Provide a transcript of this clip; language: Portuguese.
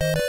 Música